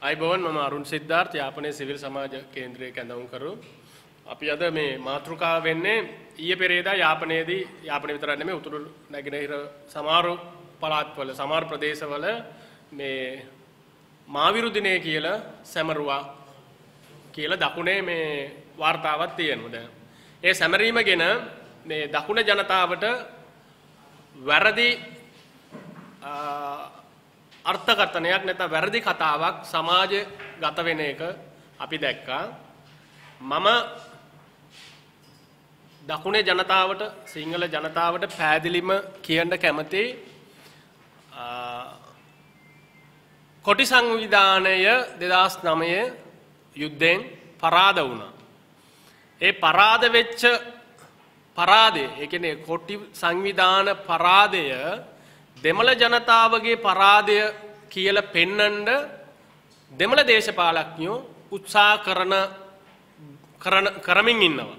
අයිබෝවන් මම අරුන් සිද්ධාර්ථ යාපනයේ සිවිල් සමාජ කේන්ද්‍රයේ කැඳවුම්කරු. අපි අද මේ මාතෘකාව වෙන්නේ ඊයේ පෙරේදා යාපනයේදී යාපනය විතරක් නෙමෙයි උතුරු නැගෙනහිර සමහර පළාත්වල සමහර ප්‍රදේශවල මේ මාවිරු දිනය කියලා සැමරුවා කියලා දකුණේ මේ වාර්තාවක් තියෙනවා දැන්. ඒ සැමරීම ගැන මේ දකුණ ජනතාවට වැරදි අර්ථකථනයක් නැත වැරදි කතාවක් සමාජ ගත වෙන එක අපි දැක්කා මම දකුණේ ජනතාවට සිංහල ජනතාවට පැදිලිම කියන්න කැමති කොටි සංවිධානය දෙදස් නමය යුද්ධයෙන් පරාද වුණා. ඒ පරාද වෙච්ච පරාදය එකන කොටි සංවිධාන පරාදය දෙමළ ජනතාවගේ පරාදය කියල පෙන්නන්ඩ දෙමළ දේශපාලක්ඥෝ උත්සා කරන කරමින් ඉන්නවා.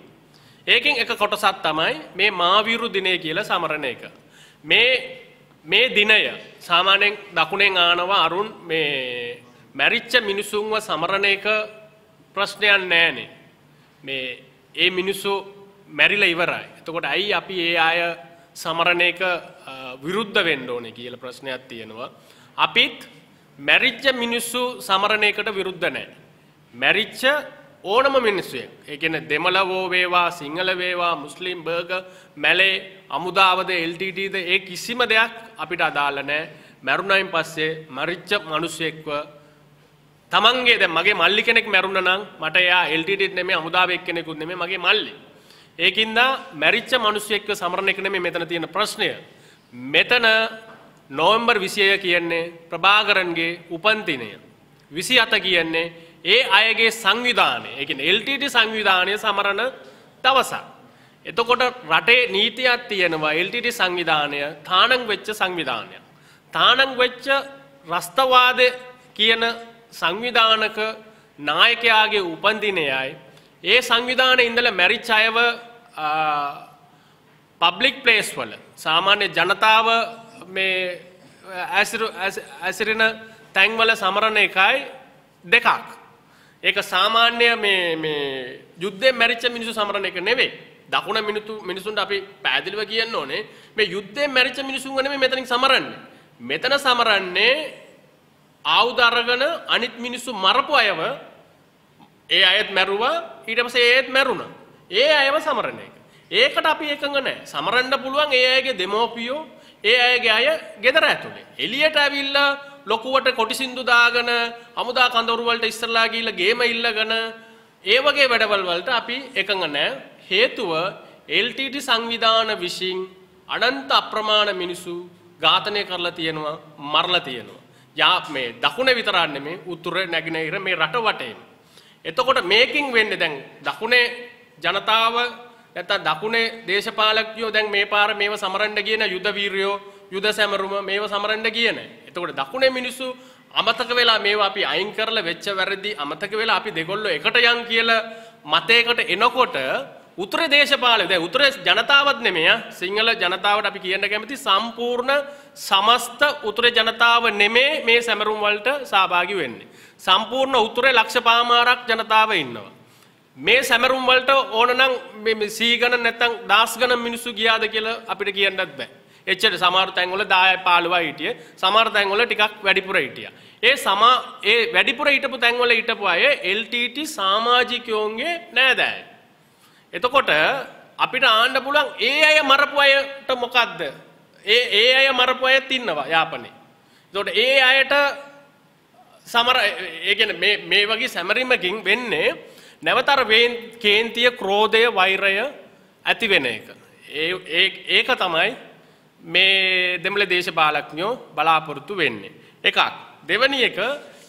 ඒකින් එක කොටසත් තමයි මේ මාවිරු දිනය කියල සමරණ එක. මේ මේ දිනය සාමානෙන් දකුණෙන් ආනවා අරුන් මේ මැරිච්ච මිනිසුන්ව සමරණ එක ප්‍රශ්නයන් නෑනේ. මේ ඒ මිනිස්සු මැරිල ඉවරයි. එතකොට ඇයි අපි ඒ අය සමරණ එක විරුද්ධ වෙන්න ඕනේ කියල ප්‍රශ්නයක් තියෙනවා. අපිත් මැරිච්ච මිනිස්සු සමරණයකට විරුද්ධ නෑ. මැරිච්ච ඕනම මිනිස්සුය එකන දෙමලවෝ වේවා සිංහල වේවා මුස්ලිම් බර්ග මැලේ අමුදාවද එල්ටටද ඒ කිසිම දෙයක් අපිට අදාල නෑ මැරුණයින් පස්සේ මරිච්ච මනුස්සයෙක්ව තමන්ගේ ද මගේ මල්ලි කෙනෙක් මැරුණ නම් මට යා එල්ටට නෙම අමුදාවක් කෙනෙකුත් නෙම මගේ මල්ලි. ඒකින්ද මැරිච්ච මනුස්සයෙක්ව සමරණ එක නෙමේ මෙතන තියෙන ප්‍රශ්නය. මෙතන නෝම්බර් විසිය කියන්නේ ප්‍රභාකරන්ගේ උපන්තිනය. විසි අත කියන්නේ ඒ අයගේ සංවිධානය එක එල්ටට සංවිධානය සමරණ දවසක්. එතකොට රටේ නීතියක් තියෙනවා එල්ටට සංවිධානය තානං වෙච්ච සංවිධානය. තානං වෙච්ච රස්තවාද කියන සංවිධානක නායකයාගේ උපන්දිනයයි ඒ සංවිධාන ඉඳල මැරිච් අයව පබ්ලික් ප්ලේස් වල සාමාන්‍ය ජනතාව මේ ඇසිරෙන තැන්වල සමරණ එකයි දෙකක්. ඒක සාමාන්‍ය මේ යුද්ධ මැරිච්ච මිනිසු සමරණ එක නෙවේ දකුණ මිනිතු මිනිසුන්ට අපි පැදිලිව කියන්න ඕනේ මේ යුද්ධය මැරිච්ච මිනිසුන් වන මෙතනින් සමරන්න. මෙතන සමරන්නේ ආවුදරගන අනිත් මිනිස්සු මරපු අයව ඒ අයත් මැරුවා ඊට පසේ ඒත් මැරුණ. ඒ අයව සමරණ එක. ඒකට අපි එකඟ නෑ සමරන්න පුළුවන් ඒ අයගේ දෙමෝපියෝ ඒ අයගේ අය ගෙදර ඇතුළේ. එලියට ඇවිල්ලා ලොකුවට කොටි සිින්දු දාගන හමුදා කඳවරුවලට ඉස්සරලා ගීල ගේම ඉල්ලගන ඒ වගේ වැඩවල් වලට අපි එකඟ නෑ හේතුව LTT සංවිධාන විසින් අනන්ත අප්‍රමාණ මිනිසු ඝාතනය කරලා තියෙනවා මරලා තියෙනවා. යා මේ දකුණ විතරන්න මේ උතුර නැගෙනහිර මේ රට වටේම. එතකොට මේකින් වෙන්න දැන් දකුණේ ජනතාව ඇත දකුණේ දේශපාලක්යෝ දැන් මේ පාර මේව සමරන්ඩ කියන යුද වීරයෝ යුද සැමරුම මේව සමරන්ඩ කියන. එතකොට දකුණේ මිනිස්සු අමතක වෙලා මේවා අපි අයින් කරලා වෙච්ච වැරදි අමතක වෙලා අපි දෙගොල්ලො එකට යන් කියල මතයකට එනකොට උතුර දේශපාල දැ උතුර ජනතාවත් නෙමය සිංහල ජනතාවට අපි කියන්න කැමති සම්පූර්ණ සමස්ත උතුර ජනතාව නෙමේ මේ සැමරුම් වලට සභාගි වෙන්නේ. සම්පූර්ණ උතුරේ ලක්ෂ පාමාරක් ජනතාව ඉන්නවා. මේ සැමරුම් වලට ඕනනම් සීගන නැතන් දස් ගන මිනිස්සු ගියාද කියලා අපිට කියන්නත් බෑ. එච්චට සමාර තැන්වල දාය පාලවා හිටිය සමාර තැන්වල ටිකක් වැඩිපුර හිටිය. ඒ සමා ඒ වැඩිපුර හිටපු තැන්වල හිටපු අය LTT සාමාජිකයෝන්ගේ නෑදෑ. එතකොට අපිට ආණ්ඩ පුලන් ඒ අය මරපු අයට මොකක්ද. ඒ ඒ අය මරපු අයත් ඉන්නවා යාපනේ. තොට ඒ අයට සමර ඒගෙන මේ වගේ සැමරීමකින් වෙන්නේ නැවතර කේන්තිය ක්‍රෝධය වෛරය ඇති වෙන එක. ඒක තමයි මේ දෙමළ දේශපාලක්ඥෝ බලාපොරොත්තු වෙන්නේ. එකක් දෙවනි එක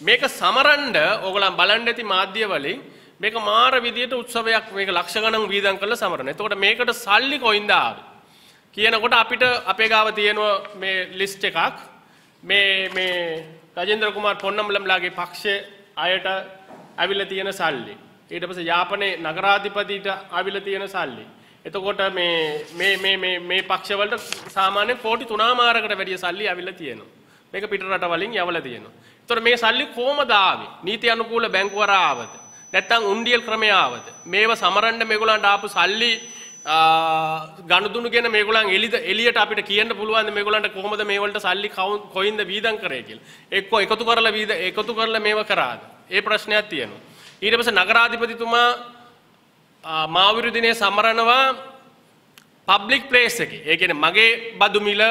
මේක සමරන්ඩ ඕගලන් බලන්ඩ ඇති මාධ්‍ය වලින් මේක මාර විදියට උත්සවයක් මේක ලක්ෂ ගණන් වීදන් කළ සමරන. එතකොට මේකට සල්ලි කොයින්දාව. කියනකොට අපිට අපේ ගාව තියෙනවා මේ ලිස්ට් එකක් මේ මේ රජේන්ද්‍ර කුමාර් පොන්නම්ලම්ලාගේ පක්ෂය අයට ඇවිල්ලා තියෙන සල්ලි. ඊට පස්සේ යාපනයේ නගරාධිපතිට ඇවිල්ලා තියෙන සල්ලි. එතකොට මේ මේ මේ මේ මේ පක්ෂවලට සාමාන්‍යයෙන් කෝටි 3මාරකට වැඩිය සල්ලි ඇවිල්ලා තියෙනවා. මේක පිට රට වලින් යවලා තියෙනවා. තොර මේ සල්ලි කෝමදාව නීති අනුකූල බැංකුවරාවද නැත්තං උන්ඩියල් ක්‍රමයාවද මේව සමරන්ඩ මෙගුලන්ට ආපු සල්ලි ගණදුන ගෙන මේගුලන් එලිද එලියට අපිට කියන්න පුළුවන් මේගුලන්ට කොහොමද මේවලට සල්ලි කවුන් කොයින්ද වීදන් කරය කියල එක්කෝ එකතු කරලා වීද එකතු කරල මේව කරාද ඒ ප්‍රශ්නයක් තියෙනවා ඊට පස නගරාධිපතිතුමා මාවිරු දිනේ සමරනවා පබ්ලික් ප්ලේස් එක ඒකෙන මගේ බදු මිල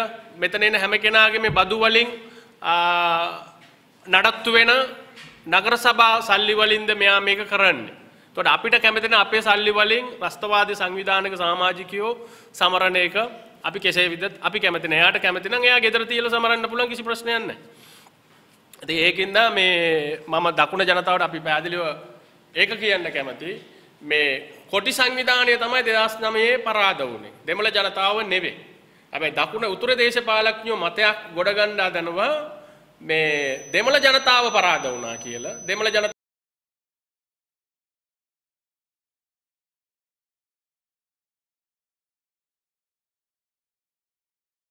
මෙතන එන හැම කෙනාගේ මේ බදු වලින් නඩත්තු වෙන නගර සභා සල්ලි වලින්ද මෙයා මේක කරන්නේ. තොට අපිට කැමතින අපේ සල්ලි වලින් රස්තවාදී සංවිධානක සාමාජිකයෝ සමරණ එක අපි කෙසේ විද අපි කැමතින එයාට කැමතින එයා ගෙදර තියල සමරන්න පුලන් කිසි ප්‍රශ්නයන්න. ඇති ඒකින්ද මේ මම දකුණ ජනතාවට අපි පැදිලිව ඒක කියන්න කැමති. මේ කොටි සංවිධානය තමයි දෙදස් නමයේ පරාද වුණේ දෙමළ ජනතාව නෙවේ. හැබැයි දකුණ උතුර දේශපාලක්ඥෝ මතයක් ගොඩගණ්ඩා දැනවා මේ දෙමළ ජනතාව පරාද වුණා කියලා. දෙමළ ජනතාව